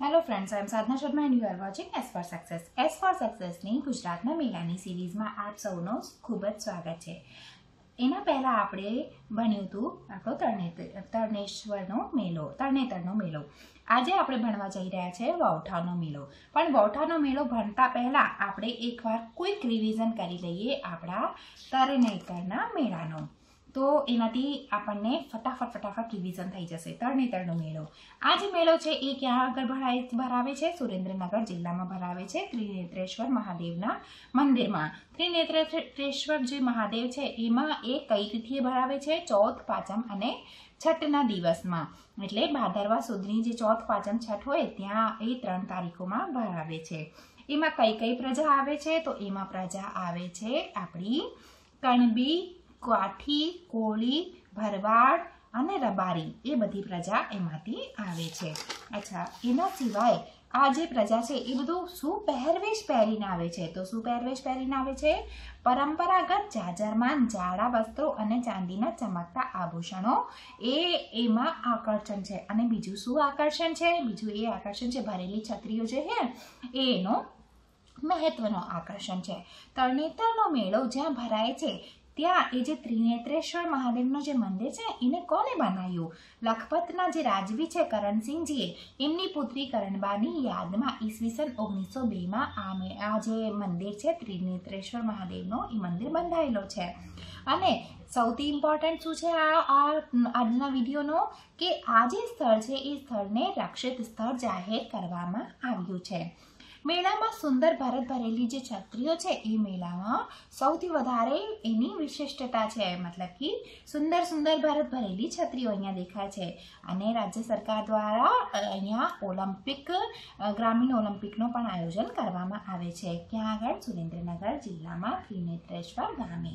Hello friends I am Sadhana Sharma and you are watching S for success S for સક્સેસની ગુજરાતના મેળાની સિરીઝમાં આપ સૌનો ખૂબ જ સ્વાગત છે. એના પહેલાં આપણે ભણ્યું હતું આપણો તરણે તરણેશ્વરનો મેળો, તરણેતરનો મેળો. આજે આપણે ભણવા જઈ રહ્યા છે વૌઠાનો મેળો. પણ વૌઠાનો મેળો ભણતા પહેલાં આપણે એકવાર ક્વિક રિવિઝન કરી લઈએ આપણા તરણેતરના મેળાનો. તો એનાથી આપણને ફટાફટ ફટાફટ રિવિઝન થઈ જશે. તરણેતરનો મેળો. આ જે મેળો છે, એ ક્યાં આગળ ભરાય, ભરાવે છે? સુરેન્દ્રનગર જિલ્લામાં ભરાવે છે. ત્રિનેત્રેશ્વર મહાદેવના મંદિરમાં. ત્રિનેત્રેશ્વર જે મહાદેવ છે, એમાં એ કઈ તિથિએ ભરાવે છે? ચોથ પાંચમ અને છઠના દિવસમાં. એટલે ભાદરવા સુધીની જે ચોથ, પાંચમ, છઠ હોય, ત્યાં એ ત્રણ તારીખોમાં ભરાવે છે. એમાં કઈ કઈ પ્રજા આવે છે? તો એમાં પ્રજા આવે છે આપણી કણબી કાઠી કોળી, ભરવાડ અને રબારી એ બધી પ્રજા એમાંથી આવે છે. અચ્છા, એના સિવાય આ જે પ્રજા છે એ બધું શું પહેરવેશ પહેરીને આવે છે. તો શું પહેરવેશ પહેરીને આવે છે પરંપરાગત જાજરમાન જાડા વસ્ત્રો અને ચાંદીના ચમકતા આભૂષણો. એ એમાં આકર્ષણ છે. અને બીજું શું આકર્ષણ છે? બીજું એ આકર્ષણ છે ભરેલી છત્રીઓ જે છે, એનો મહત્વનો આકર્ષણ છે. તરણેતરનો મેળો જ્યાં ભરાય છે ત્યાં એ જે ત્રિનેત્રેશ્વર મહાદેવનું જે મંદિર છે, એને કોને બનાવ્યું? લખપતના જે રાજવી છે કરણસિંહજીએ, એમની પુત્રી કરણબાની યાદમાં ઈસવીસન ઓગણીસો બેમાં આ આ જે મંદિર છે, ત્રિનેત્રેશ્વર મહાદેવનો, એ મંદિર બંધાયેલો છે. અને સૌથી ઇમ્પોર્ટન્ટ શું છે આ, આજના વિડીયોનો? કે આ જે સ્થળ છે, એ સ્થળને રક્ષિત સ્થળ જાહેર કરવામાં આવ્યું છે. મેળામાં સુંદર ભારત ભરેલી જે છત્રીઓ છે, એ મેળામાં સૌથી વધારે એની વિશિષ્ટતા છે, મતલબ કે સુંદર સુંદર ભારત ભરેલી છત્રીઓ અહીંયા દેખાય છે. અને રાજ્ય સરકાર દ્વારા અહીંયા ઓલિમ્પિક ગ્રામીણ ઓલિમ્પિકનું પણ આયોજન કરવામાં આવે છે. ક્યાં આગળ? સુરેન્દ્રનગર જિલ્લામાં ત્રિનેત્રેશ્વર ગામે.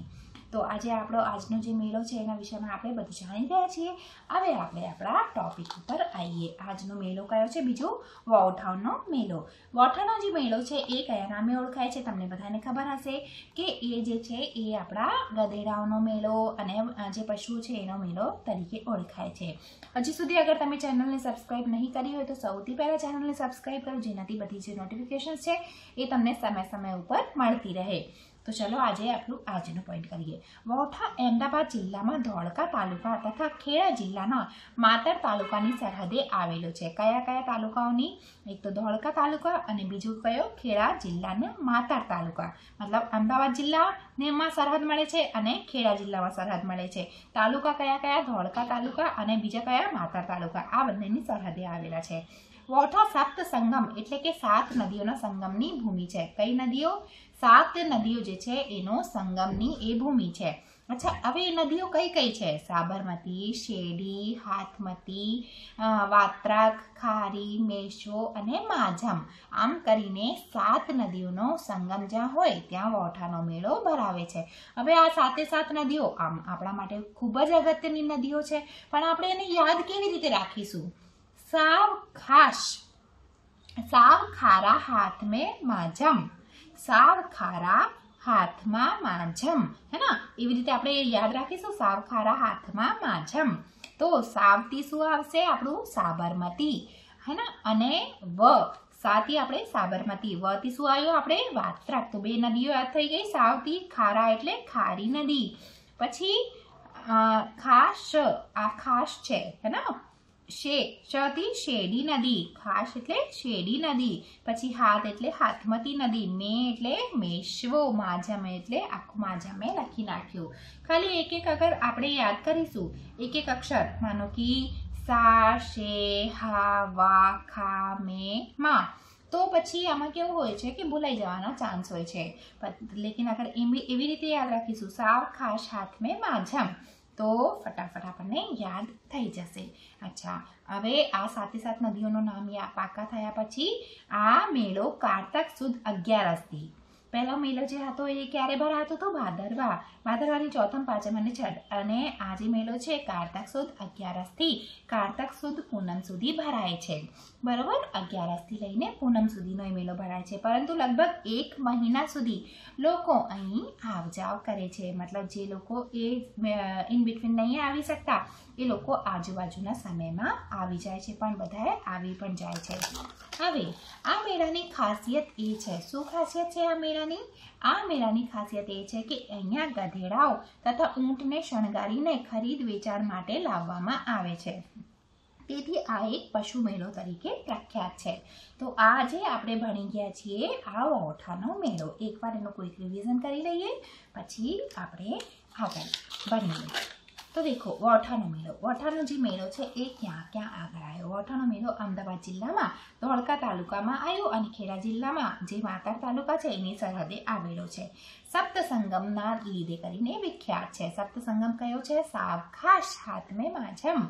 તો આજે આપણો આજનો જે મેળો છે એના વિષયમાં આપણે બધું જાણી ગયા છીએ. હવે આપણે આપણા ટોપિક ઉપર આવીએ. આજનો મેળો કયો છે? બીજું વોઠાણનો મેળો. વોઠાણનો જે મેળો છે એ કયા નામે ઓળખાય છે? તમને બધાને ખબર હશે કે એ જે છે એ આપણા ગધેડાઓનો મેળો અને જે પશુ છે એનો મેળો તરીકે ઓળખાય છે. હજી સુધી અગર તમે ચેનલને સબસ્ક્રાઈબ નહીં કરી હોય તો સૌથી પહેલાં ચેનલને સબસ્ક્રાઈબ કરો જેનાથી બધી જે નોટિફિકેશન છે એ તમને સમય સમય ઉપર મળતી રહે. તો ચલો આજે આપણું આજનું પોઈન્ટ કરીએ. વોઠા અમદાવાદ જિલ્લામાં ધોળકા તાલુકા તથા ખેડા જિલ્લાના માતર તાલુકાની સરહદે આવેલો છે. કયા કયા તાલુકાઓની? એક તો ધોળકા તાલુકા અને બીજું કયો? ખેડા જિલ્લાના માતર તાલુકા. મતલબ અમદાવાદ જિલ્લાનેમાં સરહદ મળે છે અને ખેડા જિલ્લામાં સરહદ મળે છે. તાલુકા કયા કયા? ધોળકા તાલુકા અને બીજા કયા? માતર તાલુકા. આ બંનેની સરહદે આવેલા છે. વોઠા સાત સંગમ એટલે કે સાત નદીઓના સંગમની ભૂમિ છે. કઈ નદીઓ? સાત નદીઓ જે છે એનો સંગમની એ ભૂમિ છે. અચ્છા, હવે એ નદીઓ કઈ કઈ છે? સાબરમતી, શેરડી, હાથમતી વાત્રાક, ખારી, મેશો અને માઝમ આમ કરીને સાત નદીઓનો સંગમ જ્યાં હોય ત્યાં વોઠાનો મેળો ભરાવે છે. હવે આ સાતે સાત નદીઓ આમ આપણા માટે ખૂબ જ અગત્યની નદીઓ છે. પણ આપણે એને યાદ કેવી રીતે રાખીશું? સાવ ખાસ સાવ ખારા હાથ મેં માઝમ સાવ ખારા હાથમાં માઝમ હે ને એવી રીતે આપણે યાદ રાખીશું સાવ ખારા હાથમાં માઝમ તો સાવતી શું આવશે? આપણું સાબરમતી. હે ને અને વ. સાથી આપણે સાબરમતી. વતી શું આવ્યું? આપણે વાત્રક તો બે નદીઓ યાદ થઈ ગઈ. સાવથી ખારા એટલે ખારી નદી. પછી ખાશ. આ ખાશ છે. હે ને શે શથી શેરડી નદી. ખાસ એટલે શેરડી નદી. પછી હાથ એટલે હાથમતી નદી. મે એટલે મેશ્વો. મેં એટલે આખું માઝમે લખી નાખ્યું. ખાલી એક એક અગર આપણે યાદ કરીશું. એક એક અક્ષર. માનો કે સા, શે, હા, વા, ખા, મે, મા. તો પછી આમાં કેવું હોય છે કે ભૂલાઈ જવાનો ચાન્સ હોય છે. લેકિન આગળ એવી રીતે યાદ રાખીશું. સાવ ખાશ હાથ મેં માઝમ તો ફટાફટ આપણને યાદ થઈ જશે. અચ્છા, હવે આ સાતે સાત નદીઓનું નામ પાકા થયા પછી આ મેળો કારતક સુદ અગિયારસથી પહેલો મેલો જે હતો એ ક્યારે ભરાતો હતો? ભાદરવા. ભાદરવાની ચોથમ પાંચમ અને છઠ. અને આ જે મેળો છે, કારતક સુદ અગિયારસથી કારતક સુદ પૂનમ સુધી ભરાય છે. બરાબર? અગિયારસથી લઈને પૂનમ સુધીનો એ મેલો ભરાય છે. પરંતુ લગભગ એક મહિના સુધી લોકો અહીં આવ જાવ કરે છે. મતલબ જે લોકો એ ઇન બિટવીન નહીં આવી શકતા એ લોકો આજુબાજુના સમયમાં આવી જાય છે, પણ બધાએ આવી પણ જાય છે. હવે, આ મેળાની ખાસિયત એ છે. શું ખાસિયત છે આ મેળાની? આ મેળાની ખાસિયત એ છે કે અહીંયા ગધેડાઓ તથા ઊંટને શણગારીને ખરીદ વેચાણ માટે લાવવામાં આવે છે. તેથી આ એક પશુ મેળો તરીકે પ્રખ્યાત છે. તો આજે આપણે ભણી ગયા છીએ આ ઓઠાનો મેળો. એકવાર એનું કોઈક રિવિઝન કરી લઈએ, પછી આપણે આગળ ભણીએ. તો દેખો વોઠાનો મેળો વોઠાનો જે મેળો છે એ ક્યાં ક્યાં આગળ આવ્યો વોઠાનો મેળો અમદાવાદ જિલ્લામાં ધોળકા તાલુકામાં આવ્યો અને ખેડા જિલ્લામાં જે માતર તાલુકા છે એની સરહદે આવેલો છે સપ્તસંગમના લીધે કરીને વિખ્યાત છે સપ્તસંગમ કયો છે સાવખાશ હાથ મેં માઝમ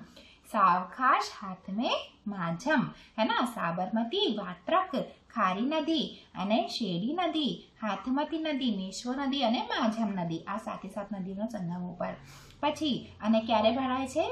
સાવખાશ હાથ મેં માઝમ હે ના સાબરમતી વાત્રક ખારી નદી અને શેરડી નદી, હાથમતી નદી, મેશ્વર નદી અને માઝમ નદી, આ સાથે સાત નદીનો સંગમ ઉપર. પછી, અને ક્યારે ભરાય છે?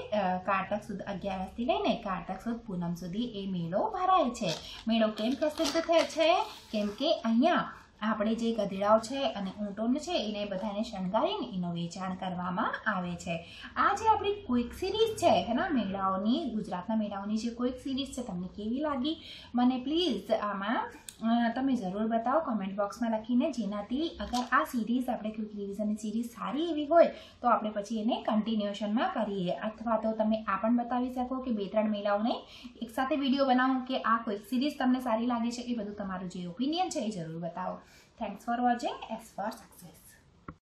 કારતક સુદ અગિયારસથી લઈને કારતક સુદ પૂનમ સુધી એ મેળો ભરાય છે. મેળો કેમ પ્રસિદ્ધ થયો છે? કેમ કે અહીંયા આપણે જે ગધેડાઓ છે અને ઊંટોને છે, એને બધાને શણગારીને એનું વેચાણ કરવામાં આવે છે. આ જે આપણી ક્વિક સિરીઝ છે હેના મેળાઓની, ગુજરાતના મેળાઓની જે ક્વિક સિરીઝ છે, તમને કેવી લાગી? મને પ્લીઝ આમાં તમે જરૂર બતાવો કમેન્ટ બોક્સમાં લખીને. જેનાથી અગર આ સિરીઝ આપણે ક્વિક રિવિઝનની સિરીઝ સારી એવી હોય, તો આપણે પછી એને કન્ટિન્યુએશનમાં કરીએ. અથવા તો તમે આ પણ બતાવી શકો કે બે ત્રણ મેળાઓને એકસાથે વીડિયો બનાવો કે આ ક્વિક સિરીઝ તમને સારી લાગે છે, એ બધું તમારું જે ઓપિનિયન છે એ જરૂર બતાવો. Thanks for watching S for success